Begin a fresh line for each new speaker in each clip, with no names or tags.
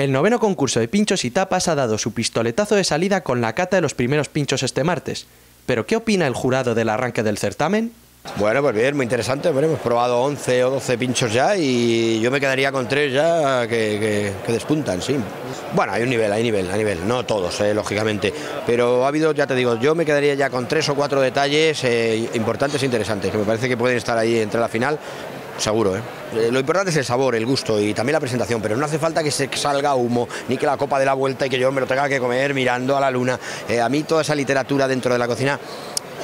El noveno concurso de pinchos y tapas ha dado su pistoletazo de salida con la cata de los primeros pinchos este martes. ¿Pero qué opina el jurado del arranque del certamen?
Bueno, pues bien, muy interesante. Bueno, hemos probado 11 o 12 pinchos ya y yo me quedaría con tres ya que, despuntan, sí. Bueno, hay un nivel, hay nivel, hay nivel. No todos, eh, lógicamente. Pero ha habido, ya te digo, yo me quedaría ya con tres o cuatro detalles eh, importantes e interesantes, que me parece que pueden estar ahí entre la final seguro. ¿eh? ¿eh? Lo importante es el sabor, el gusto y también la presentación, pero no hace falta que se salga humo, ni que la copa de la vuelta y que yo me lo tenga que comer mirando a la luna. Eh, a mí toda esa literatura dentro de la cocina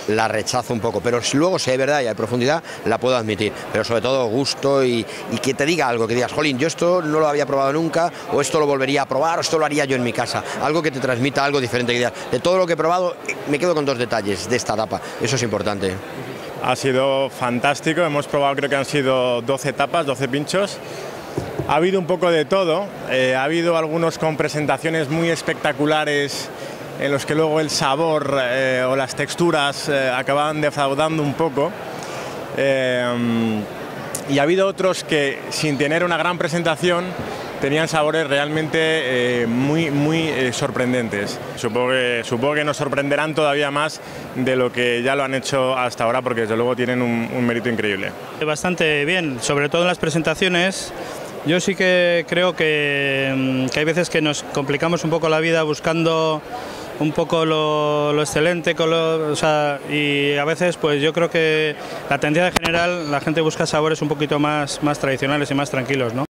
la rechazo un poco, pero si luego si hay verdad y hay profundidad, la puedo admitir, pero sobre todo gusto y, que te diga algo, que digas, jolín, yo esto no lo había probado nunca, o esto lo volvería a probar, o esto lo haría yo en mi casa, algo que te transmita algo diferente, que de todo lo que he probado, me quedo con dos detalles de esta etapa, eso es importante.
Ha sido fantástico, hemos probado creo que han sido 12 etapas, 12 pinchos. Ha habido un poco de todo, eh, ha habido algunos con presentaciones muy espectaculares en los que luego el sabor eh, o las texturas eh, acababan defraudando un poco. y ha habido otros que sin tener una gran presentación tenían sabores realmente eh, muy, muy eh, sorprendentes. Supongo que, supongo que nos sorprenderán todavía más de lo que ya lo han hecho hasta ahora, porque desde luego tienen un, mérito increíble.
Bastante bien, sobre todo en las presentaciones. Yo sí que creo que, mm, hay veces que nos complicamos un poco la vida buscando un poco lo, excelente y a veces pues yo creo que la tendencia general la gente busca sabores un poquito más, más tradicionales y más tranquilos. ¿no?